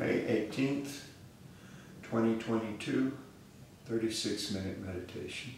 May 18th, 2022, 36 minute meditation.